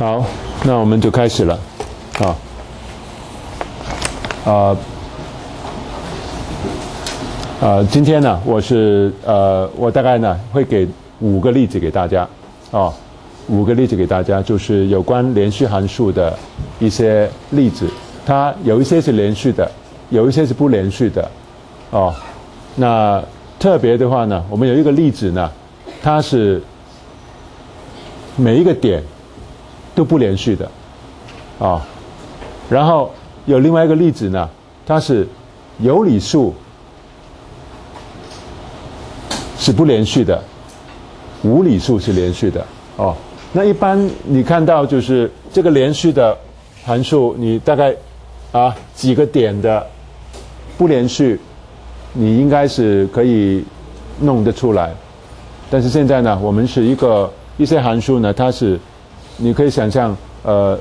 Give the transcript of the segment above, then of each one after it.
好，那我们就开始了，啊，啊，啊，今天呢，我是呃，我大概呢会给五个例子给大家，啊，五个例子给大家，就是有关连续函数的一些例子，它有一些是连续的，有一些是不连续的，哦，那特别的话呢，我们有一个例子呢，它是每一个点。都不连续的，啊，然后有另外一个例子呢，它是有理数是不连续的，无理数是连续的，哦，那一般你看到就是这个连续的函数，你大概啊几个点的不连续，你应该是可以弄得出来，但是现在呢，我们是一个一些函数呢，它是。你可以想象，呃，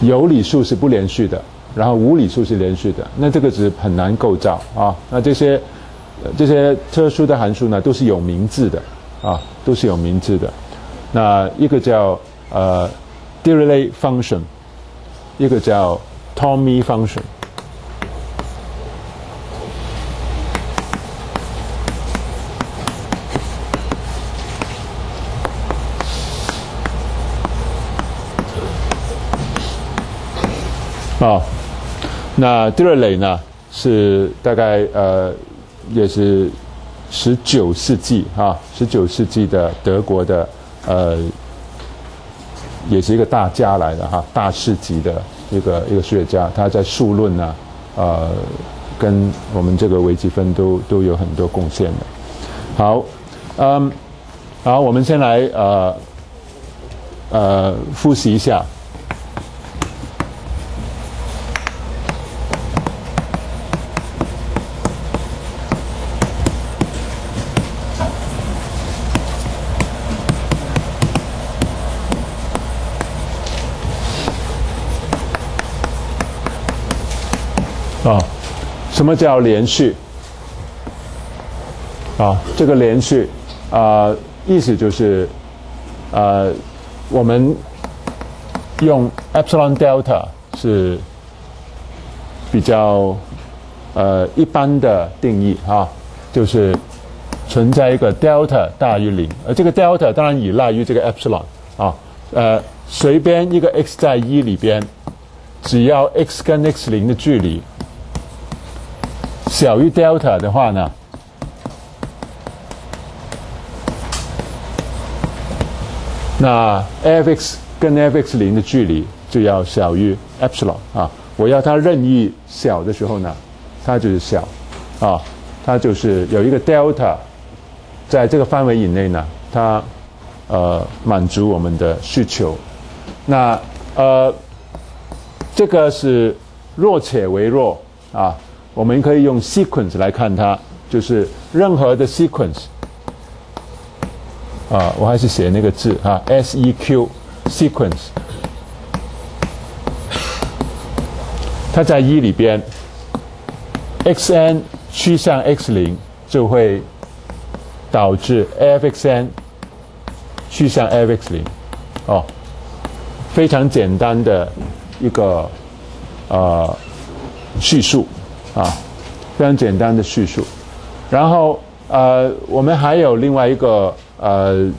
有理数是不连续的，然后无理数是连续的，那这个值很难构造啊。那这些这些特殊的函数呢，都是有名字的啊，都是有名字的。那一个叫呃 Dirichlet function，一个叫 Tommy function。啊，那第二类呢是大概呃也是十九世纪啊，十九世纪的德国的呃也是一个大家来的哈，大师级的一个一个数学家，他在数论呢呃跟我们这个微积分都都有很多贡献的。好，嗯，好，我们先来呃呃复习一下。啊，什么叫连续？啊，这个连续啊，意思就是啊，我们用 epsilon delta 是比较呃一般的定义啊，就是存在一个 delta 大于零，而这个 delta 当然依赖于这个 epsilon 啊，呃，随便一个 x 在一里边，只要 x 跟 x 零的距离。小于 delta 的话呢，那 f(x) 跟 f(x 零的距离就要小于 epsilon 啊。我要它任意小的时候呢，它就是小啊，它就是有一个 delta 在这个范围以内呢，它呃满足我们的需求。那呃，这个是弱且为弱啊。我们可以用 sequence 来看它，就是任何的 sequence 啊，我还是写那个字啊，S E Q sequence，它在一里边，x n 趋向 x 零就会导致 f x n 趋向 f x 零，哦，非常简单的一个呃叙述。啊，非常简单的叙述，然后呃，我们还有另外一个呃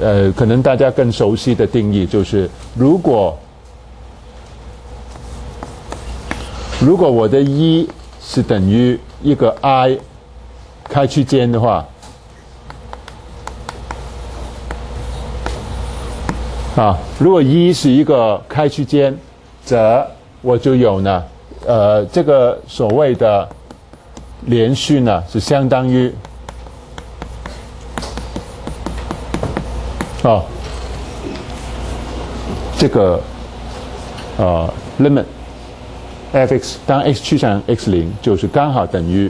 呃，可能大家更熟悉的定义，就是如果如果我的一是等于一个 i 开区间的话，啊，如果一是一个开区间，则我就有呢。呃，这个所谓的连续呢，是相当于哦，这个呃 limit f(x) 当 x 趋向 x 零，就是刚好等于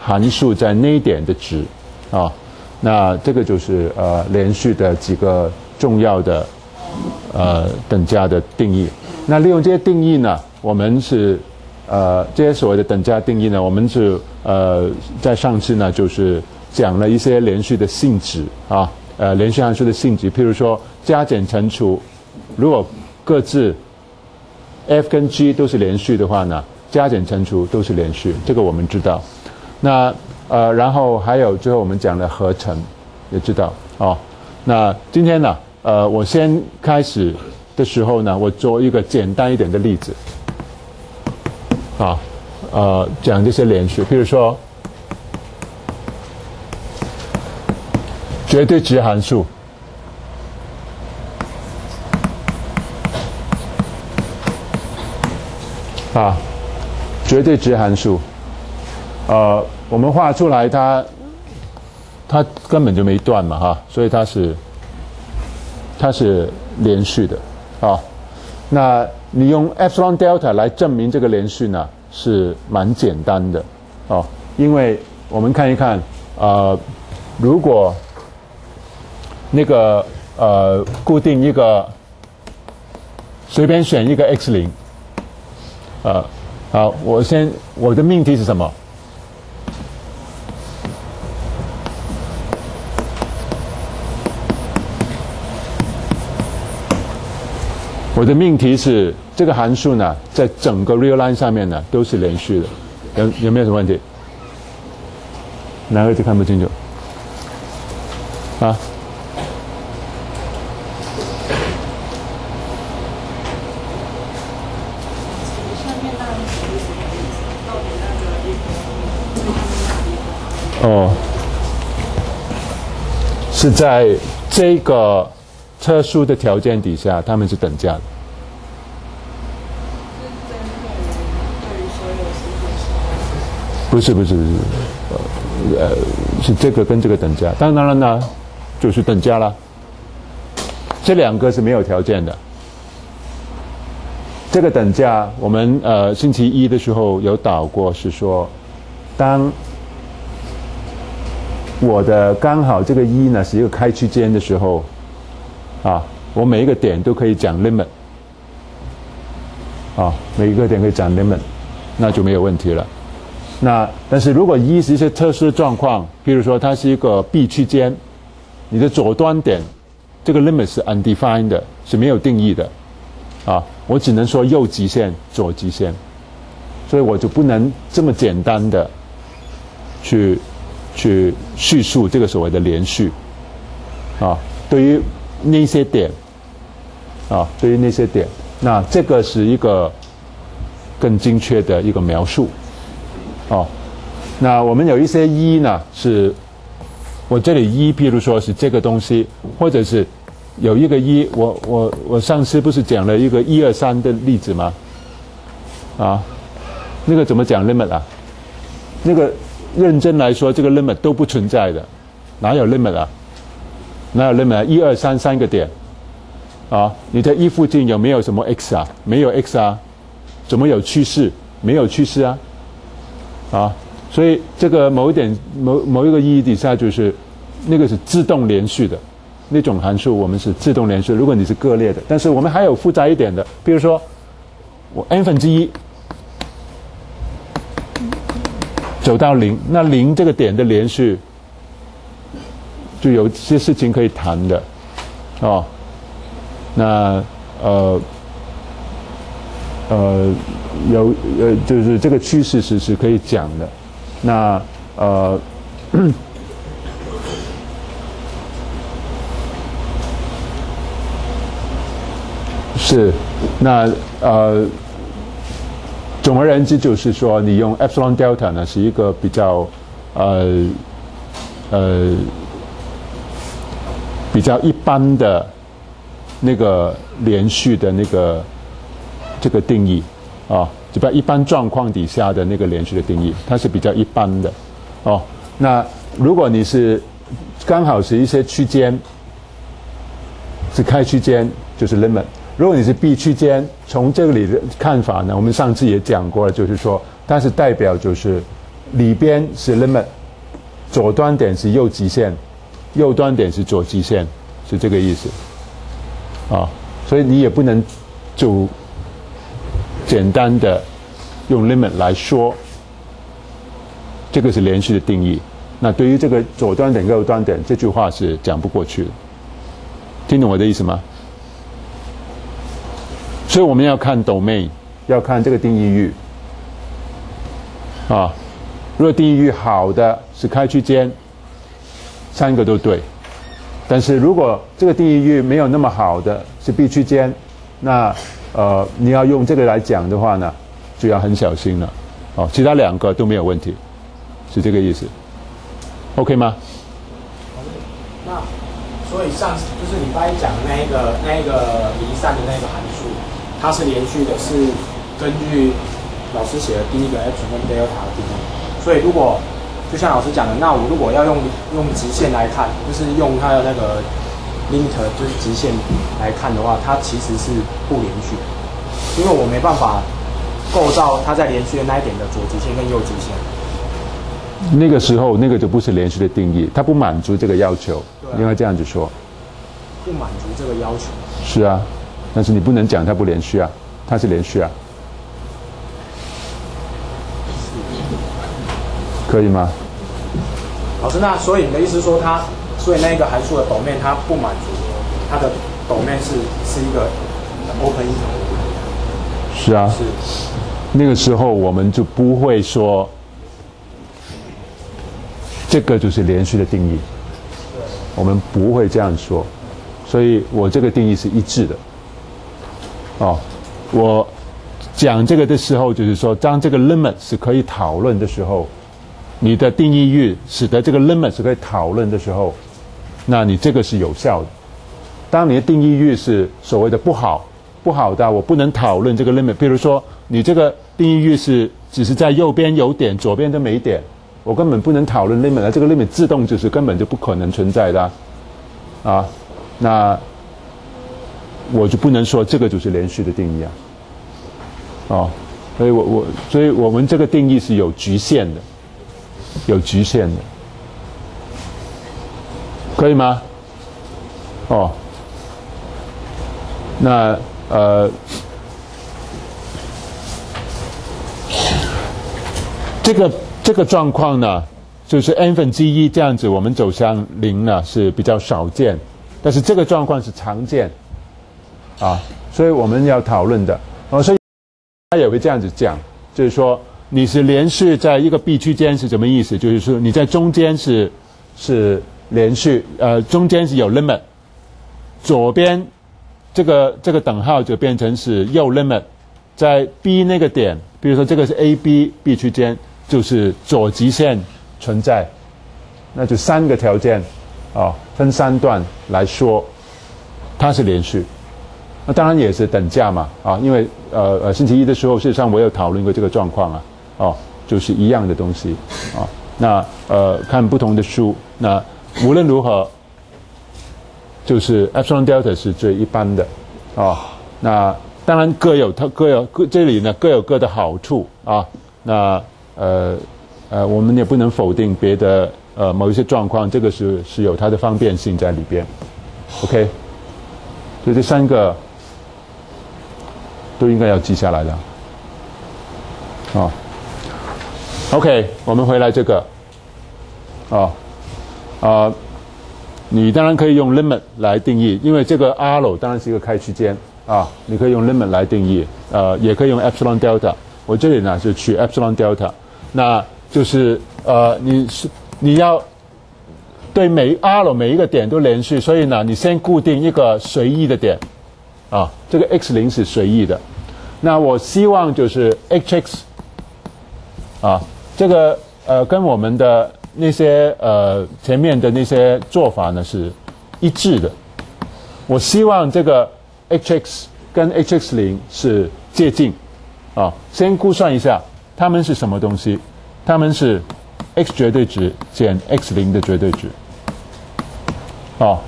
函数在那一点的值啊。那这个就是呃连续的几个重要的呃等价的定义。那利用这些定义呢，我们是。呃，这些所谓的等价定义呢，我们是呃在上次呢就是讲了一些连续的性质啊，呃连续函数的性质，譬如说加减乘除，如果各自 f 跟 g 都是连续的话呢，加减乘除都是连续，这个我们知道。那呃，然后还有最后我们讲的合成，也知道哦。那今天呢，呃，我先开始的时候呢，我做一个简单一点的例子，啊，呃，讲这些连续，比如说绝对值函数，啊，绝对值函数。呃，我们画出来它，它根本就没断嘛，哈，所以它是，它是连续的，啊，那你用 epsilon delta 来证明这个连续呢，是蛮简单的，哦，因为我们看一看，呃，如果那个呃固定一个，随便选一个 x 零，呃，好，我先我的命题是什么？我的命题是这个函数呢，在整个 real line 上面呢都是连续的，有有没有什么问题？哪个字看不清楚？啊？哦，是在这个。特殊的条件底下，他们是等价的。不是不是不是，呃，是这个跟这个等价。当然了呢，就是等价了。这两个是没有条件的。这个等价，我们呃星期一的时候有导过，是说，当我的刚好这个一呢是一个开区间的时候。啊，我每一个点都可以讲 limit，啊，每一个点可以讲 limit，那就没有问题了。那但是如果一是一些特殊的状况，比如说它是一个 B 区间，你的左端点这个 limit 是 undefined 的，是没有定义的，啊，我只能说右极限、左极限，所以我就不能这么简单的去去叙述这个所谓的连续，啊，对于。那些点，啊，对于那些点，那这个是一个更精确的一个描述，哦，那我们有一些一呢，是我这里一，譬如说是这个东西，或者是有一个一，我我我上次不是讲了一个一二三的例子吗？啊，那个怎么讲 limit 啊？那个认真来说，这个 limit 都不存在的，哪有 limit 啊？那有 limit 一二三三个点，啊，你在一附近有没有什么 x 啊？没有 x 啊，怎么有趋势？没有趋势啊，啊，所以这个某一点某某一个意义底下就是那个是自动连续的那种函数，我们是自动连续。如果你是割裂的，但是我们还有复杂一点的，比如说我 n 分之一走到零，那零这个点的连续。就有些事情可以谈的，哦，那呃呃有呃就是这个趋势是是可以讲的，那呃 是那呃总而言之就是说，你用 epsilon delta 呢是一个比较呃呃。比较一般的那个连续的那个这个定义啊，就在一般状况底下的那个连续的定义，它是比较一般的哦。那如果你是刚好是一些区间是开区间，就是 limit。如果你是 B 区间，从这个里的看法呢，我们上次也讲过了，就是说它是代表就是里边是 limit，左端点是右极限。右端点是左极限，是这个意思，啊，所以你也不能就简单的用 limit 来说，这个是连续的定义，那对于这个左端点右端点，这句话是讲不过去的。听懂我的意思吗？所以我们要看 domain，要看这个定义域。啊，如果定义域好的是开区间，三个都对。但是如果这个定义域没有那么好的是闭区间，那呃你要用这个来讲的话呢，就要很小心了。哦，其他两个都没有问题，是这个意思。OK 吗？那所以上次就是你刚才讲的那一个那一个离散的那个函数，它是连续的，是根据老师写的第一个 epsilon 跟 delta 的定义。所以如果就像老师讲的，那我如果要用用直线来看，就是用它的那个 limit 就是直线来看的话，它其实是不连续的，因为我没办法构造它在连续的那一点的左直线跟右直线。那个时候那个就不是连续的定义，它不满足这个要求，应该这样子说。不满足这个要求。是啊，但是你不能讲它不连续啊，它是连续啊，可以吗？老师，那所以你的意思是说它，所以那个函数的 domain 它不满足它的 domain 是是一个 open 是啊，是那个时候我们就不会说这个就是连续的定义，我们不会这样说，所以我这个定义是一致的。哦，我讲这个的时候，就是说，当这个 limit 是可以讨论的时候，你的定义域使得这个 limit 是可以讨论的时候，那你这个是有效的。当你的定义域是所谓的不好、不好的，我不能讨论这个 limit。比如说，你这个定义域是只是在右边有点，左边都没点，我根本不能讨论 limit 了。这个 limit 自动就是根本就不可能存在的，啊那我就不能说这个就是连续的定义啊。哦，所以我我所以我们这个定义是有局限的，有局限的，可以吗？哦，那呃，这个这个状况呢，就是 n 分之一这样子，我们走向零呢是比较少见，但是这个状况是常见，啊，所以我们要讨论的。哦，所以他也会这样子讲，就是说你是连续在一个 B 区间是什么意思？就是说你在中间是是连续，呃，中间是有 limit，左边这个这个等号就变成是右 limit，在 B 那个点，比如说这个是 A B B 区间，就是左极限存在，那就三个条件，啊、分三段来说，它是连续。那当然也是等价嘛，啊，因为呃呃星期一的时候，事实上我有讨论过这个状况啊，哦，就是一样的东西啊。那呃看不同的书，那无论如何，就是 epsilon delta 是最一般的啊。那当然各有它各有各这里呢各有各的好处啊。那呃呃我们也不能否定别的呃某一些状况，这个是是有它的方便性在里边。OK，所以这三个。都应该要记下来的。啊、OK，我们回来这个，啊、啊、你当然可以用 limit 来定义，因为这个 R 当然是一个开区间啊，你可以用 limit 来定义，呃，也可以用 epsilon delta。我这里呢就取 epsilon delta，那就是呃，你是你要对每 R 每一个点都连续，所以呢，你先固定一个随意的点。啊，这个 x 零是随意的，那我希望就是 hx 啊，这个呃跟我们的那些呃前面的那些做法呢是一致的。我希望这个 hx 跟 hx 零是接近啊，先估算一下它们是什么东西，它们是 x 绝对值减 x 零的绝对值。哦，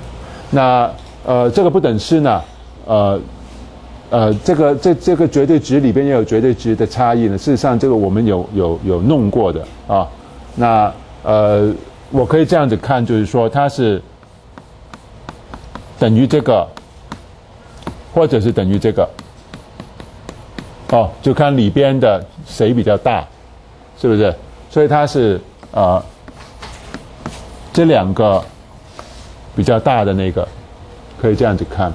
那呃这个不等式呢？呃，呃，这个这这个绝对值里边也有绝对值的差异呢。事实上，这个我们有有有弄过的啊。那呃，我可以这样子看，就是说它是等于这个，或者是等于这个。哦，就看里边的谁比较大，是不是？所以它是呃这两个比较大的那个可以这样子看，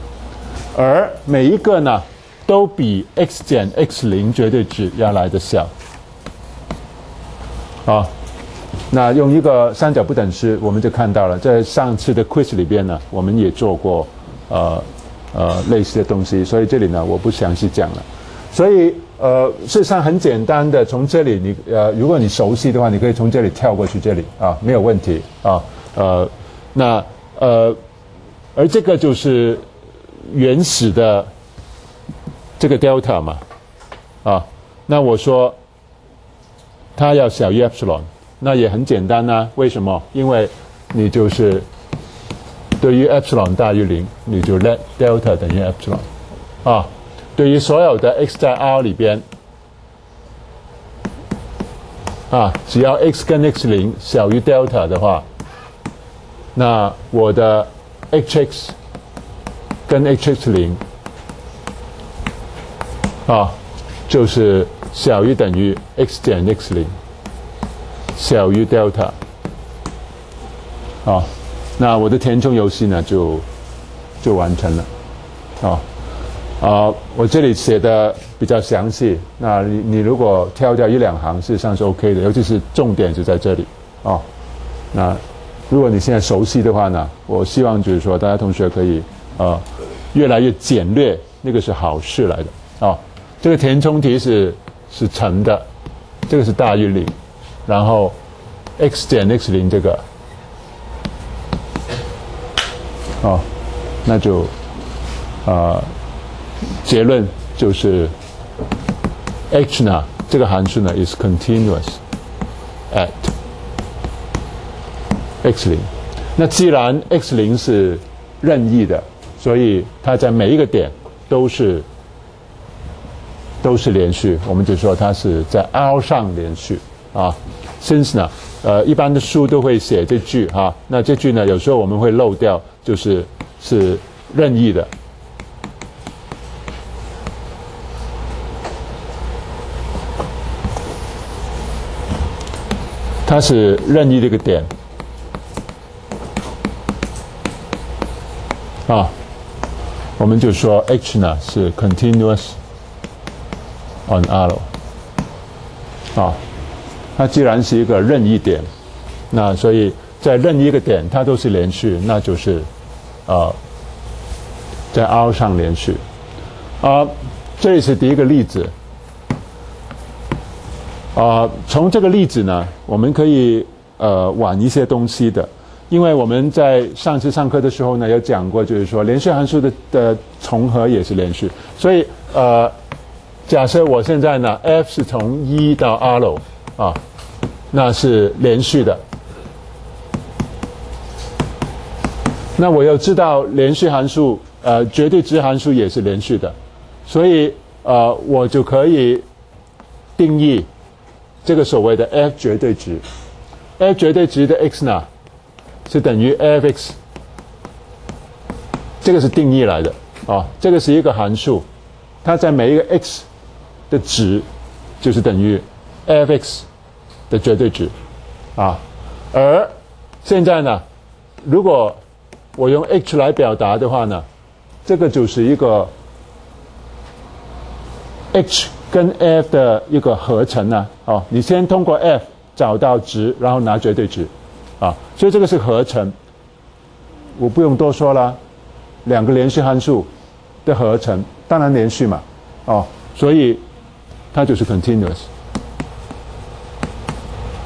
而每一个呢都比 x 减 x 零绝对值要来的小。啊，那用一个三角不等式，我们就看到了，在上次的 quiz 里边呢，我们也做过呃呃类似的东西，所以这里呢我不详细讲了。所以呃，事实上很简单的，从这里你呃，如果你熟悉的话，你可以从这里跳过去这里啊，没有问题啊。呃，那呃，而这个就是原始的这个 delta 嘛，啊，那我说。它要小于 epsilon，那也很简单呐。为什么？因为你就是对于 epsilon 大于零，你就 let delta 等于 epsilon 啊。对于所有的 x 在 R 里边啊，只要 x 跟 x 零小于 delta 的话，那我的 hx 跟 hx 零啊，就是。小于等于 x 减 x 零，小于 delta，啊，那我的填充游戏呢就就完成了，啊，啊，我这里写的比较详细，那你你如果挑掉一两行，事实上是 OK 的，尤其是重点就在这里，啊，那如果你现在熟悉的话呢，我希望就是说大家同学可以啊越来越简略，那个是好事来的，啊，这个填充题是。是乘的，这个是大于零，然后 x 减 x 零这个，哦，那就啊，结论就是 h 呢这个函数呢 is continuous at x 零。那既然 x 零是任意的，所以它在每一个点都是。都是连续，我们就说它是在 R 上连续啊。Since 呢，呃，一般的书都会写这句哈，那这句呢，有时候我们会漏掉，就是是任意的。它是任意这个点啊，我们就说 H 呢是 continuous。on arrow，啊，它既然是一个任意点，那所以在任意一个点它都是连续，那就是啊，在 R 上连续。啊，这里是第一个例子。啊，从这个例子呢，我们可以呃玩一些东西的，因为我们在上次上课的时候呢有讲过，就是说连续函数的的重合也是连续，所以呃。假设我现在呢，f 是从一到 R 啊，那是连续的。那我又知道连续函数，呃，绝对值函数也是连续的，所以呃，我就可以定义这个所谓的 f 绝对值，f 绝对值的 x 呢是等于 f(x)，这个是定义来的啊，这个是一个函数，它在每一个 x。的值就是等于 f(x) 的绝对值啊，而现在呢，如果我用 h 来表达的话呢，这个就是一个 h 跟 f 的一个合成呢。哦，你先通过 f 找到值，然后拿绝对值啊，所以这个是合成，我不用多说了，两个连续函数的合成，当然连续嘛，哦，所以。它就是 continuous，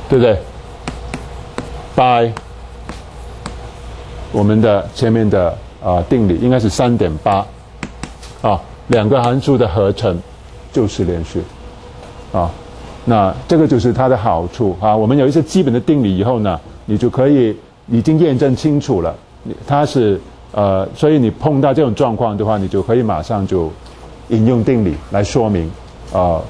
对不对？by 我们的前面的啊定理应该是三点八啊，两个函数的合成就是连续啊。那这个就是它的好处啊。我们有一些基本的定理以后呢，你就可以已经验证清楚了。它是呃，所以你碰到这种状况的话，你就可以马上就引用定理来说明啊。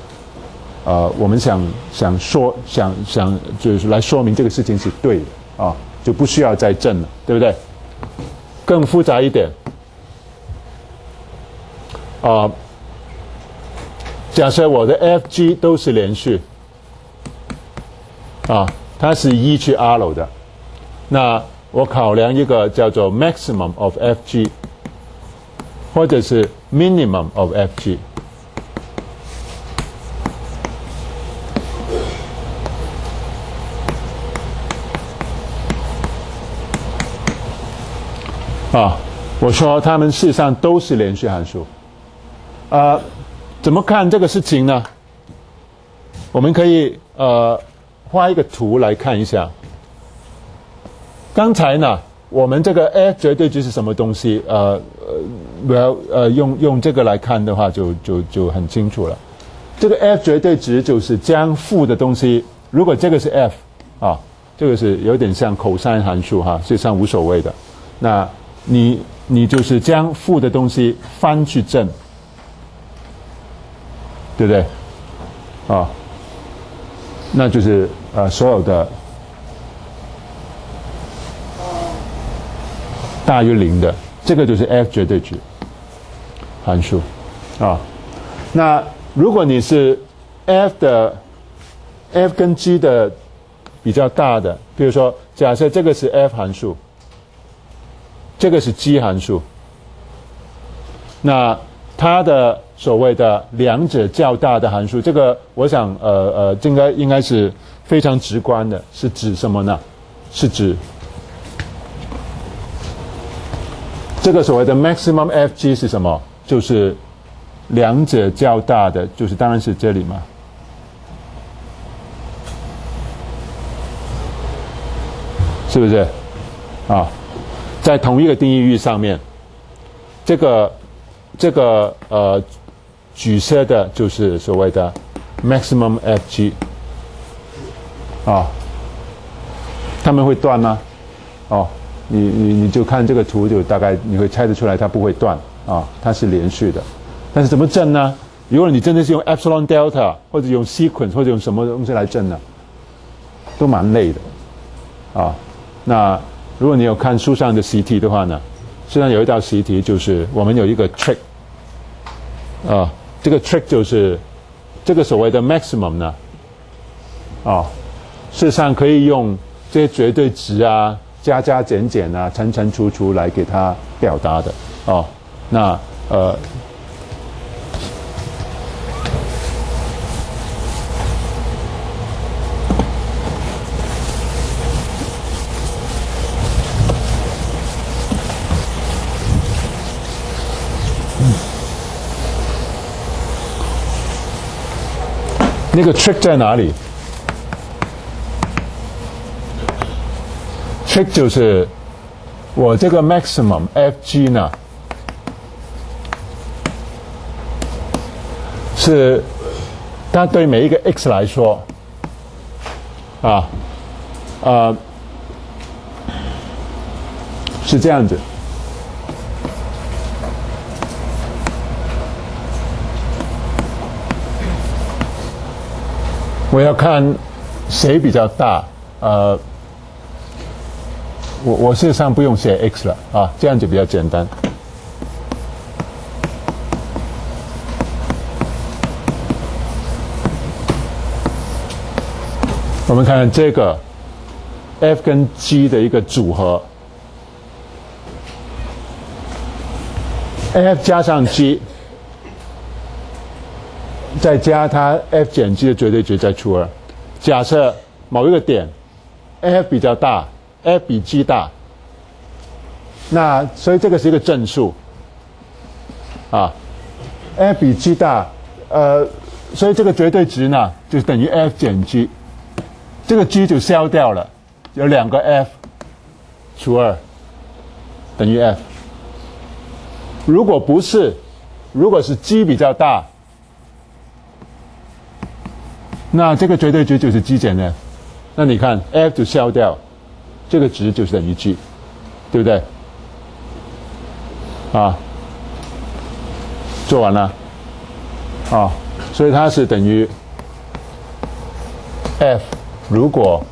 呃，我们想想说，想想就是来说明这个事情是对的啊，就不需要再证了，对不对？更复杂一点啊，假设我的 f g 都是连续啊，它是一去 R 的，那我考量一个叫做 maximum of fg，或者是 minimum of fg。啊，我说它们事实上都是连续函数。啊，怎么看这个事情呢？我们可以呃画一个图来看一下。刚才呢，我们这个 f 绝对值是什么东西？呃呃，我要呃用用这个来看的话，就就就很清楚了。这个 f 绝对值就是将负的东西，如果这个是 f 啊，这个是有点像 cos 函数哈，实际上无所谓的。那你你就是将负的东西翻去正，对不对？啊，那就是呃所有的大于零的，这个就是 f 绝对值函数啊。那如果你是 f 的 f 跟 g 的比较大的，比如说假设这个是 f 函数。这个是 g 函数，那它的所谓的两者较大的函数，这个我想呃呃，应该应该是非常直观的，是指什么呢？是指这个所谓的 maximum fg 是什么？就是两者较大的，就是当然是这里嘛，是不是？啊？在同一个定义域上面，这个这个呃，举射的就是所谓的 maximum fg 啊，他们会断吗？哦，你你你就看这个图，就大概你会猜得出来，它不会断啊，它是连续的。但是怎么证呢？如果你真的是用 epsilon delta 或者用 sequence 或者用什么东西来证呢，都蛮累的啊。那如果你有看书上的习题的话呢，实际上有一道习题就是我们有一个 trick，啊，这个 trick 就是这个所谓的 maximum 呢，啊，事实上可以用这些绝对值啊、加加减减啊、乘乘除除来给它表达的，哦，那呃。那个 trick 在哪里就是我这个 maximum fg 呢，是它对每一个 x 来说，啊，啊，是这样子。我要看谁比较大，呃，我我事实上不用写 x 了啊，这样就比较简单。我们看看这个 f 跟 g 的一个组合，f 加上 g。再加它 f 减 g 的绝对值再除二，假设某一个点 f 比较大，f 比 g 大，那所以这个是一个正数啊，f 比 g 大，呃，所以这个绝对值呢就等于 f 减 g，这个 g 就消掉了，有两个 f 除二等于 f，如果不是，如果是 g 比较大。那这个绝对值就是 g 减 f，那你看 f 就消掉，这个值就是等于 g，对不对？啊，做完了，啊，所以它是等于 f 如果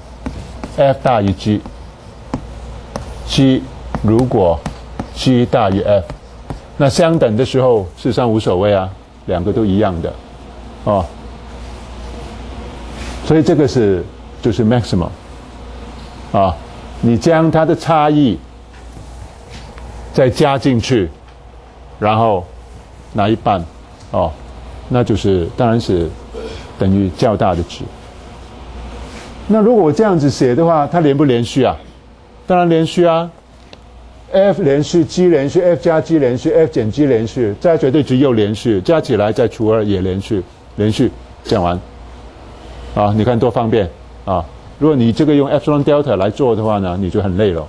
f 大于 g，g 如果 g 大于 f，那相等的时候事实上无所谓啊，两个都一样的，哦。所以这个是就是 maximum 啊，你将它的差异再加进去，然后拿一半，哦，那就是当然是等于较大的值。那如果我这样子写的话，它连不连续啊？当然连续啊，f 连续，g 连续，f 加 g 连续，f 减 g 连续，再绝对值又连续，加起来再除二也连续，连续讲完。啊，你看多方便啊！如果你这个用 epsilon delta 来做的话呢，你就很累了，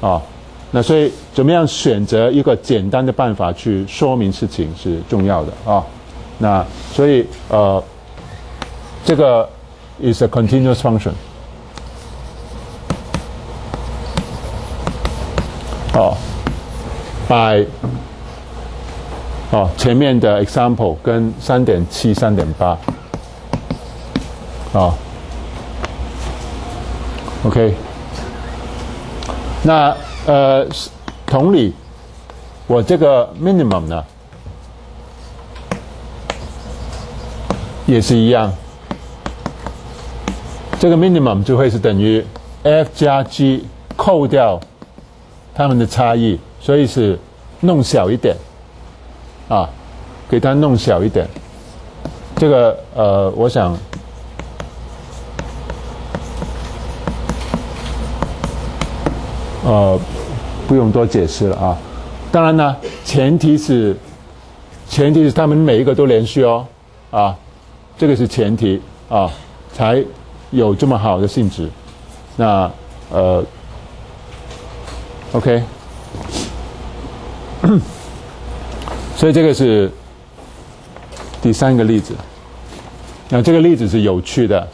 啊，那所以怎么样选择一个简单的办法去说明事情是重要的啊？那所以呃，这个 is a continuous function，哦，by 哦前面的 example 跟三点七、三点八。啊，OK，那呃，同理，我这个 minimum 呢，也是一样，这个 minimum 就会是等于 f 加 g 扣掉它们的差异，所以是弄小一点，啊，给它弄小一点，这个呃，我想。呃，不用多解释了啊。当然呢，前提是，前提是他们每一个都连续哦，啊，这个是前提啊，才有这么好的性质。那呃，OK，所以这个是第三个例子。那这个例子是有趣的，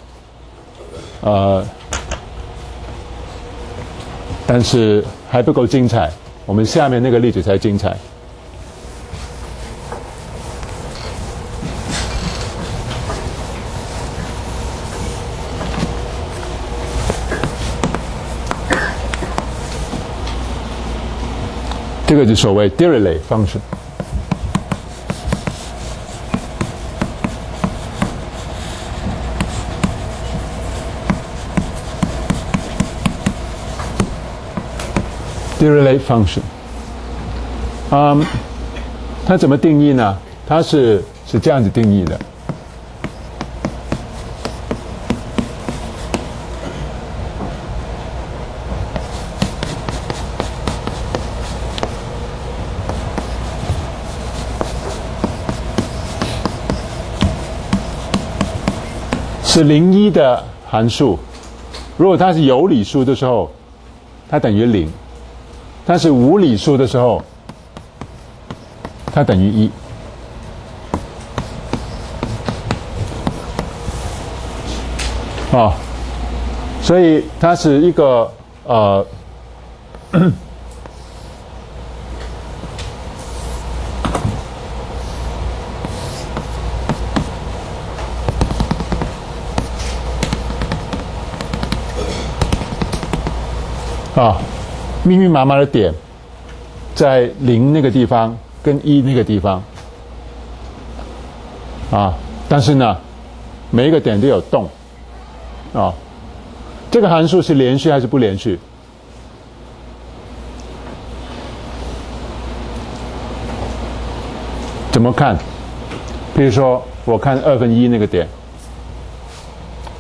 呃。但是还不够精彩，我们下面那个例子才精彩。这个就所谓 d i r e l y function。Dirichlet function，嗯，它怎么定义呢？它是是这样子定义的。是零一的函数，如果它是有理数的时候，它等于零。它是无理数的时候，它等于一啊，所以它是一个呃啊。密密麻麻的点，在零那个地方跟一那个地方，啊，但是呢，每一个点都有洞，啊，这个函数是连续还是不连续？怎么看？比如说，我看二分一那个点，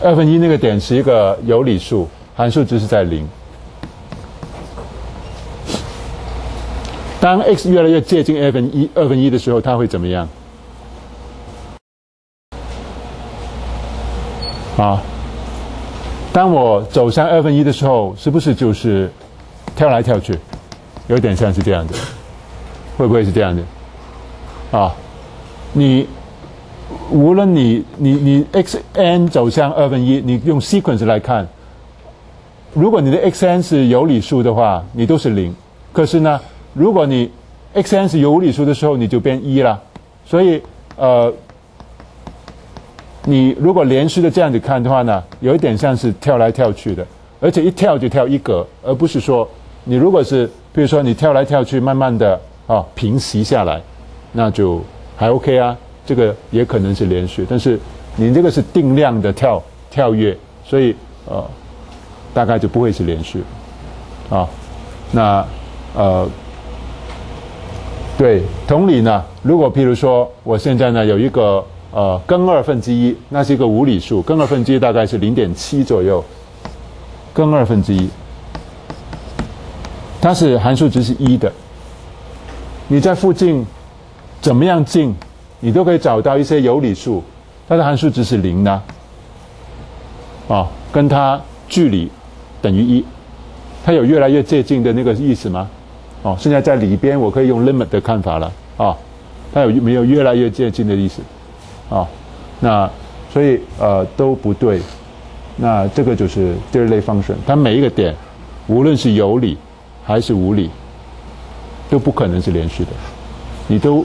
二分一那个点是一个有理数，函数值是在零。当 x 越来越接近二分一二分一的时候，它会怎么样？啊，当我走向二分一的时候，是不是就是跳来跳去？有点像是这样的，会不会是这样的？啊，你无论你你你 x n 走向二分一，你用 sequence 来看，如果你的 x n 是有理数的话，你都是零。可是呢？如果你 x n 是有理数的时候，你就变一了。所以，呃，你如果连续的这样子看的话呢，有一点像是跳来跳去的，而且一跳就跳一格，而不是说你如果是，比如说你跳来跳去，慢慢的啊平息下来，那就还 OK 啊。这个也可能是连续，但是你这个是定量的跳跳跃，所以呃，大概就不会是连续。啊，那呃，对，同理呢，如果譬如说我现在呢有一个呃根二分之一，那是一个无理数，根二分之一大概是零点七左右，根二分之一，它是函数值是一的，你在附近怎么样近，你都可以找到一些有理数，它的函数值是零呢，啊，跟它距离等于一，它有越来越接近的那个意思吗？哦，现在在里边我可以用 limit 的看法了啊，它有没有越来越接近的意思？啊，那所以呃都不对，那这个就是第二类方程，它每一个点，无论是有理还是无理，都不可能是连续的，你都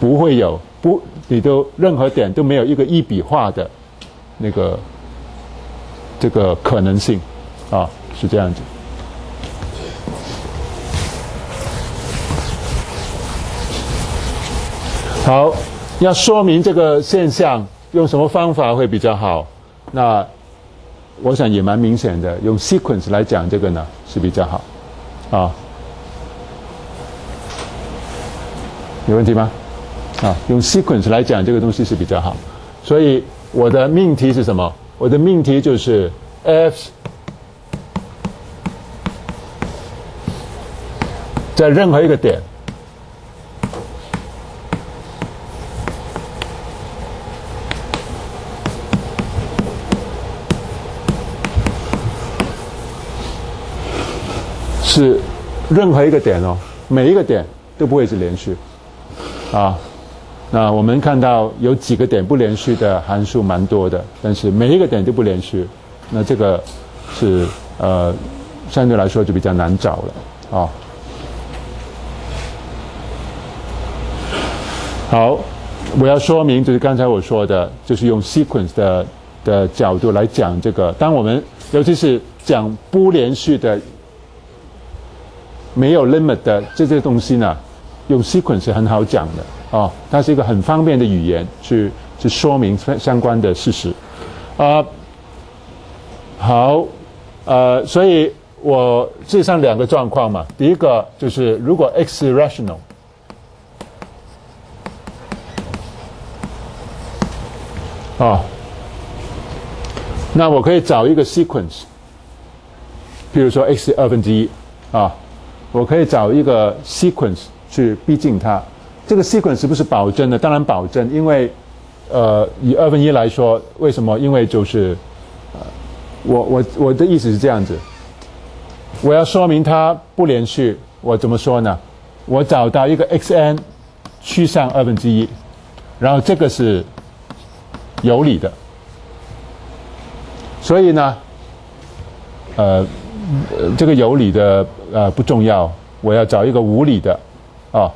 不会有不，你都任何点都没有一个一笔画的那个这个可能性啊，是这样子。好，要说明这个现象，用什么方法会比较好？那我想也蛮明显的，用 sequence 来讲这个呢是比较好。啊，有问题吗？啊，用 sequence 来讲这个东西是比较好。所以我的命题是什么？我的命题就是 f 在任何一个点。是任何一个点哦，每一个点都不会是连续啊。那我们看到有几个点不连续的函数蛮多的，但是每一个点都不连续，那这个是呃相对来说就比较难找了啊。好，我要说明就是刚才我说的，就是用 sequence 的的角度来讲这个。当我们尤其是讲不连续的。没有 limit 的这些东西呢，用 sequence 是很好讲的哦，它是一个很方便的语言去去说明相关的事实，啊，好，呃，所以我这上两个状况嘛，第一个就是如果 x 是 rational，啊，那我可以找一个 sequence，比如说 x 二分之一啊。我可以找一个 sequence 去逼近它，这个 sequence 是不是保证的？当然保证，因为，呃，以二分一来说，为什么？因为就是，呃，我我我的意思是这样子，我要说明它不连续，我怎么说呢？我找到一个 xn 趋向二分之一，然后这个是有理的，所以呢，呃，这个有理的呃不重要，我要找一个无理的，啊，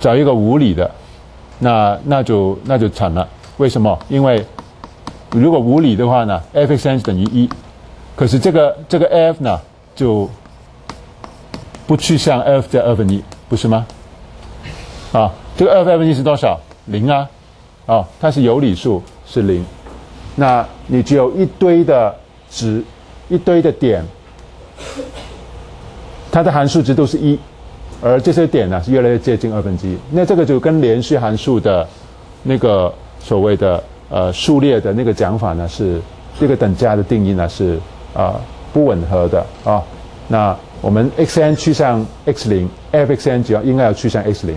找一个无理的，那那就那就惨了。为什么？因为如果无理的话呢，f(x_n) 等于一，可是这个这个 f 呢就不趋向 f 加二分一，不是吗？啊，这个二分一是多少？零啊，啊，它是有理数是零，那你只有一堆的值。一堆的点，它的函数值都是一，而这些点呢是越来越接近二分之一。那这个就跟连续函数的那个所谓的呃数列的那个讲法呢是这个等价的定义呢是啊不吻合的啊。那我们 x_n 趋向 x 零，f(x_n) 只要应该要趋向 x 零，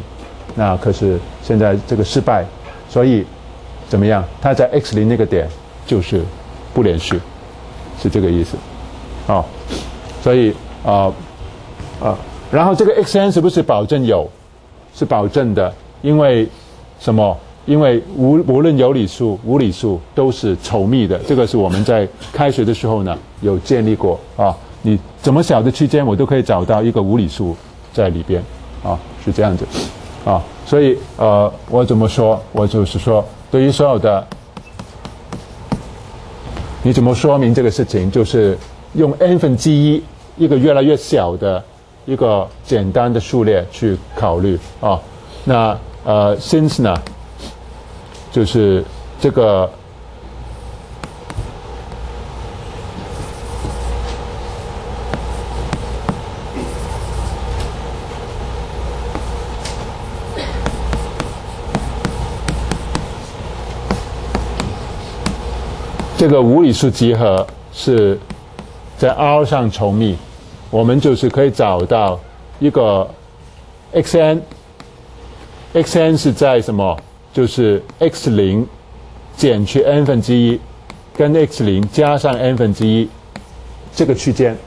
那可是现在这个失败，所以怎么样？它在 x 零那个点就是不连续。是这个意思，啊，所以啊啊，然后这个 x_n 是不是保证有？是保证的，因为什么？因为无无论有理数、无理数都是稠密的。这个是我们在开学的时候呢有建立过啊。你怎么小的区间，我都可以找到一个无理数在里边啊，是这样子啊。所以呃，我怎么说？我就是说，对于所有的。你怎么说明这个事情？就是用 n 分之一一个越来越小的一个简单的数列去考虑啊，那呃 since 呢，就是这个这个无理数集合是在 r 上稠密。我们就是可以找到一个 xn，xn 是在什么？就是 x 零减去 n 分之一，跟 x 零加上 n 分之一这个区间。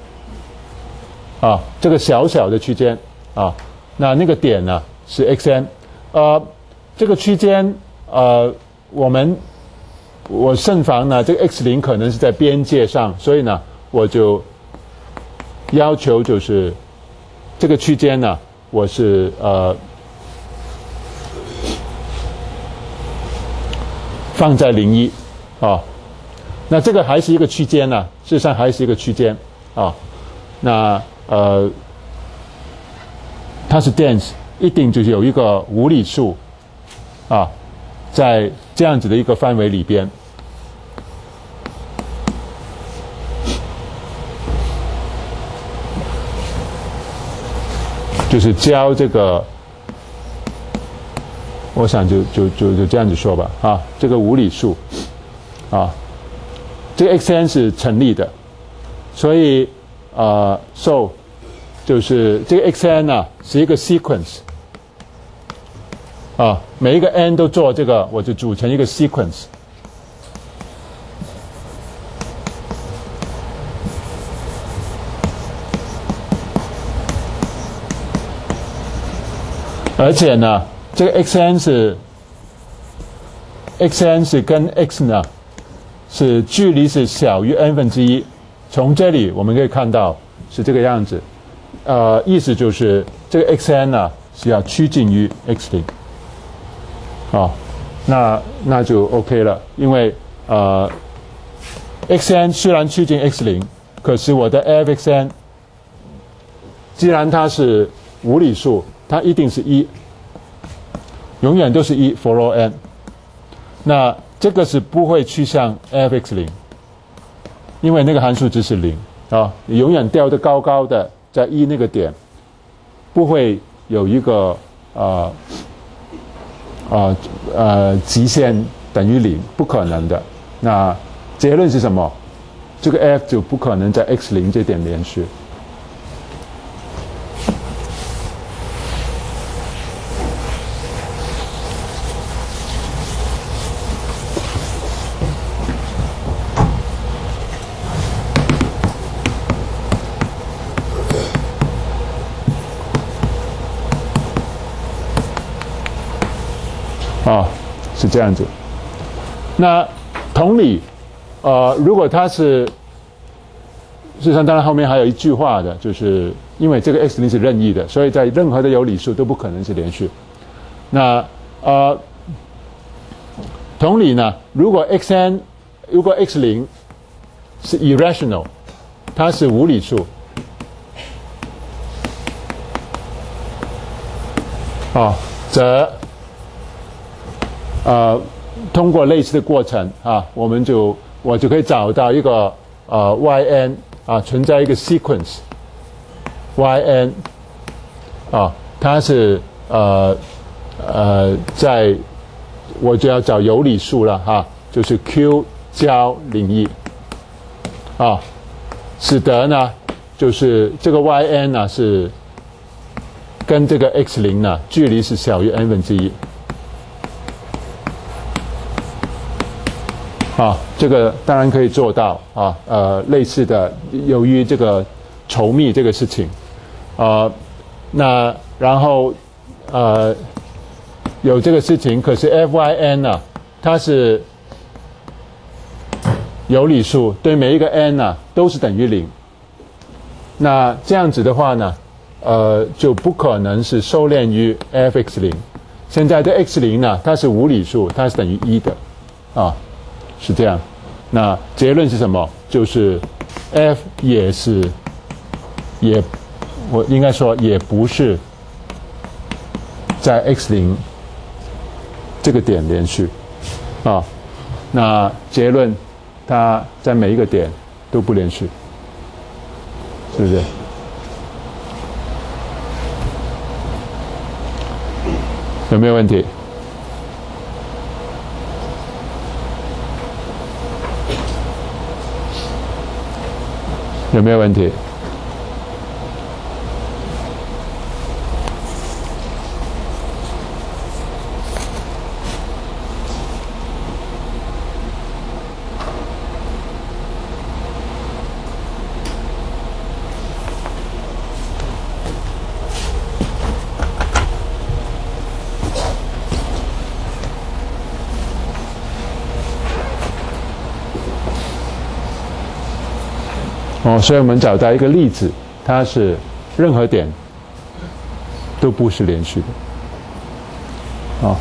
啊，这个小小的区间。啊，那那个点呢是 xn，呃，这个区间呃，我们我慎防呢，这个 x 零可能是在边界上，所以呢，我就要求就是这个区间呢，我是呃。放在零一，啊，那这个还是一个区间呢，事实上还是一个区间，啊，那呃，它是 dense，一定就是有一个无理数，啊，在这样子的一个范围里边，就是教这个。我想就就就就这样子说吧，啊，这个无理数，啊，这个 x n 是成立的，所以啊，so 就是这个 x n 呢是一个 sequence，啊，每一个 n 都做这个，我就组成一个 sequence，而且呢。这个 x n 是 x n 是跟 x 呢是距离是小于 n 分之一，从这里我们可以看到是这个样子，呃，意思就是这个 x n 呢是要趋近于 x 零，啊，那那就 OK 了，因为呃 x n 虽然趋近 x 零，可是我的 f x n 既然它是无理数，它一定是一。永远都是一 for all n，那这个是不会趋向 f(x) 零，因为那个函数值是零啊，你永远吊得高高的在一那个点，不会有一个啊啊呃极限等于零，不可能的。那结论是什么？这个 f 就不可能在 x 零这点连续。啊，是这样子。那同理，呃，如果它是，事实上，当然后面还有一句话的，就是因为这个 x 零是任意的，所以在任何的有理数都不可能是连续。那呃，同理呢，如果 x n 如果 x 零是 irrational，它是无理数，啊，则呃，通过类似的过程啊，我们就我就可以找到一个呃 y n 啊存在一个 sequence y n 啊，它是呃呃在我就要找有理数了哈，就是 q 交零一啊，使得呢就是这个 y n 呢是跟这个 x 零呢距离是小于 n 分之一。啊，这个当然可以做到啊，呃，类似的，由于这个稠密这个事情，啊，那然后呃有这个事情，可是 f y n 呢，它是有理数，对每一个 n 呢都是等于零，那这样子的话呢，呃，就不可能是收敛于 f x 零，现在的 x 零呢，它是无理数，它是等于一的，啊。是这样，那结论是什么？就是 f 也是，也我应该说也不是在 x 零这个点连续啊。那结论它在每一个点都不连续，是不是？有没有问题？有没有问题？所以我们找到一个例子，它是任何点都不是连续的。哦，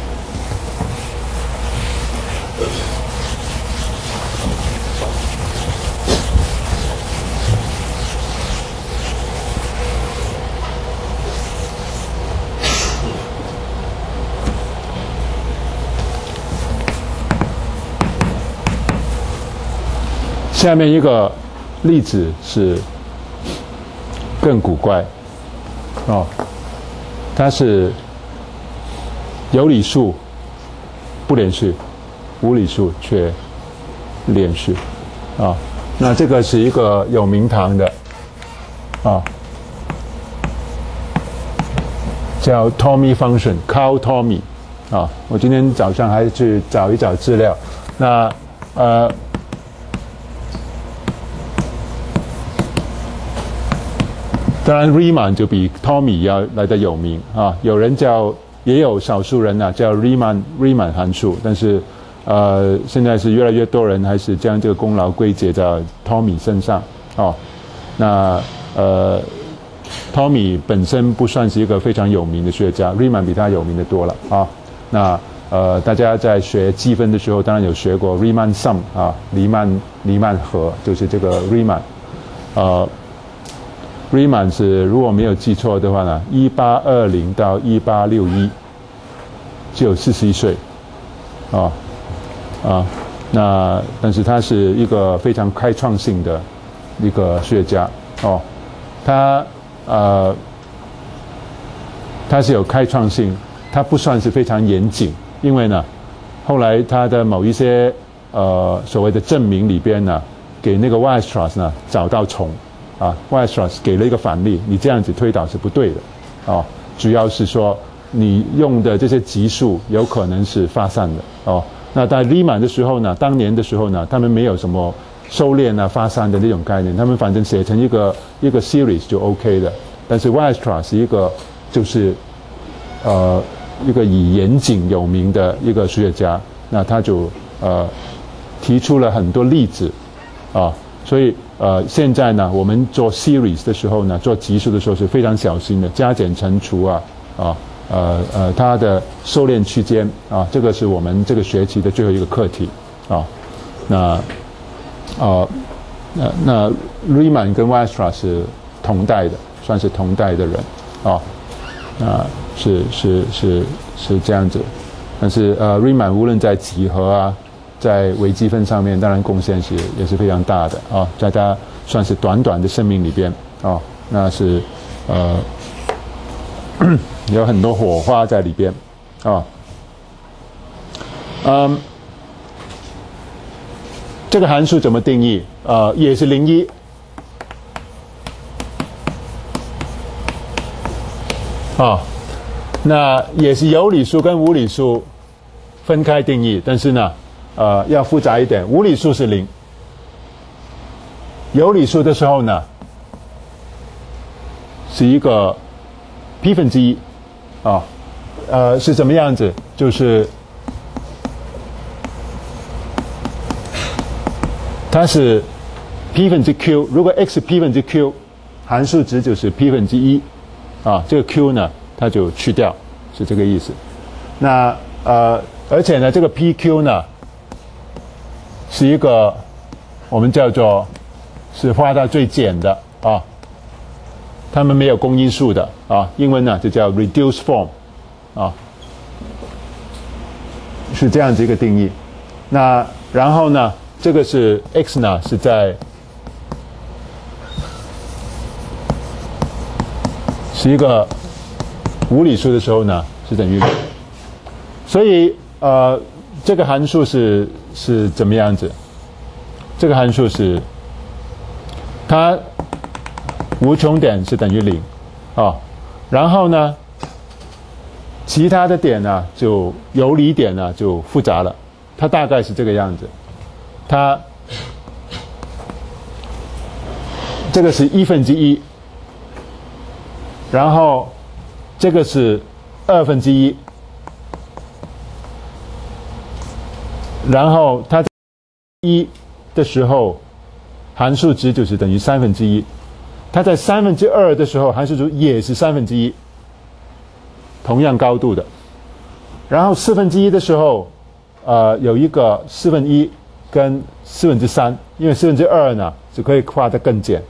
下面一个例子是更古怪哦，它是有理数不连续，无理数却连续啊。那这个是一个有名堂的啊，叫 Tommy Function，Call Tommy 啊。我今天早上还去找一找资料，那呃。当然，Riemann 就比 Tommy 要来的有名啊。有人叫，也有少数人呐叫 Riemann Riemann 函数，但是，呃，现在是越来越多人还是将这个功劳归结在 Tommy 身上哦。那呃，Tommy 本身不算是一个非常有名的数学家，Riemann 比他有名的多了啊。那呃，大家在学积分的时候，当然有学过 Riemann sum 啊，黎曼黎曼和就是这个 Riemann，呃。Riemann 是如果没有记错的话呢，一八二零到一八六一，只有四十一岁，啊啊，那但是他是一个非常开创性的一个数学家哦，他呃他是有开创性，他不算是非常严谨，因为呢，后来他的某一些呃所谓的证明里边呢，给那个 Weierstrass 呢找到虫。啊，Weierstrass 给了一个反例，你这样子推导是不对的，啊，主要是说你用的这些级数有可能是发散的，哦，那在 Riemann 的时候呢，当年的时候呢，他们没有什么收敛啊、发散的那种概念，他们反正写成一个一个 series 就 OK 的，但是 Weierstrass 是一个就是呃一个以严谨有名的一个数学家，那他就呃提出了很多例子，啊，所以。呃，现在呢，我们做 series 的时候呢，做级数的时候是非常小心的，加减乘除啊，啊，呃呃，它的收敛区间啊，这个是我们这个学期的最后一个课题啊。那啊，那那 Riemann 跟 Weierstrass 是同代的，算是同代的人啊。那是是是是这样子，但是呃，Riemann 无论在几何啊。在微积分上面，当然贡献是也是非常大的啊，在他算是短短的生命里边啊，那是呃 有很多火花在里边啊，嗯，这个函数怎么定义？呃，也是零一啊，那也是有理数跟无理数分开定义，但是呢。呃，要复杂一点，无理数是零，有理数的时候呢，是一个 p 分之一，啊，呃，是怎么样子？就是它是 p 分之 q，如果 x p 分之 q，函数值就是 p 分之一，啊，这个 q 呢，它就去掉，是这个意思。那呃，而且呢，这个 p q 呢。是一个我们叫做是画到最简的啊，他们没有公因数的啊，英文呢就叫 reduced form 啊，是这样子一个定义。那然后呢，这个是 x 呢是在是一个无理数的时候呢是等于零，所以呃这个函数是。是怎么样子？这个函数是，它无穷点是等于零，啊，然后呢，其他的点呢就游离点呢就复杂了，它大概是这个样子，它这个是一分之一，然后这个是二分之一，然后它一的时候。函数值就是等于三分之一，它在三分之二的时候，函数值也是三分之一，同样高度的。然后四分之一的时候，呃，有一个四分一跟四分之三，因为四分之二呢只可以画得更简，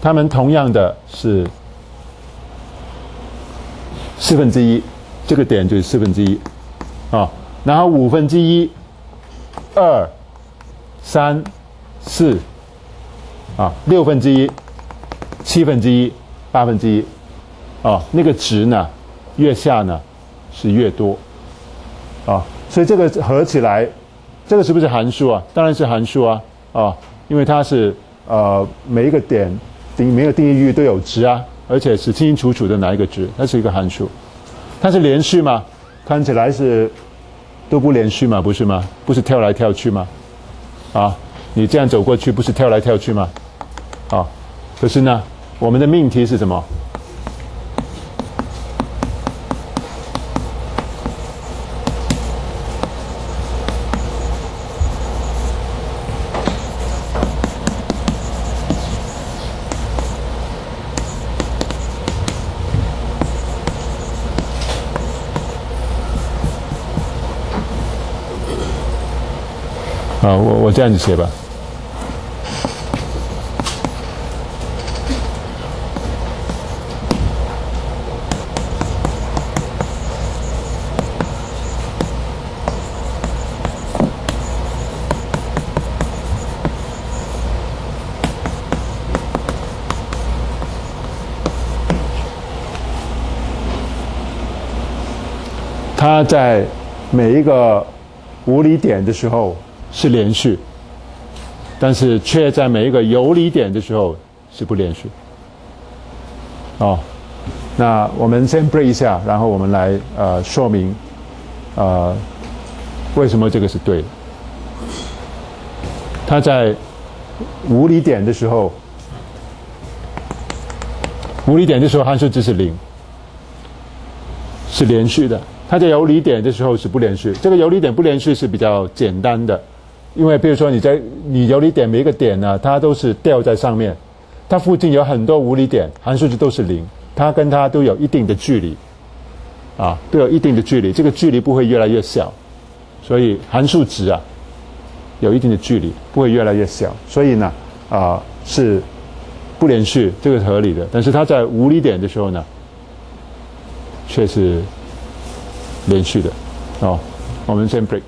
它们同样的是四分之一，这个点就是四分之一，啊，然后五分之一、二、三、四。啊，六分之一、七分之一、八分之一，啊，那个值呢，越下呢是越多，啊，所以这个合起来，这个是不是函数啊？当然是函数啊，啊，因为它是呃每一个点定每个定义域都有值啊，而且是清清楚楚的哪一个值，它是一个函数，它是连续吗？看起来是都不连续嘛，不是吗？不是跳来跳去吗？啊，你这样走过去不是跳来跳去吗？啊，可是呢，我们的命题是什么？啊，我我这样子写吧。他在每一个无理点的时候是连续，但是却在每一个游离点的时候是不连续。哦，那我们先 break 一下，然后我们来呃说明呃为什么这个是对的。它在无离点的时候，无离点的时候函数值是零，是连续的。它在游离点的时候是不连续，这个游离点不连续是比较简单的，因为比如说你在你游离点每一个点呢，它都是吊在上面，它附近有很多无离点，函数值都是零，它跟它都有一定的距离，啊，都有一定的距离，这个距离不会越来越小，所以函数值啊有一定的距离，不会越来越小，所以呢啊是不连续，这个是合理的，但是它在无离点的时候呢，却是。连续的，哦，我们先 break。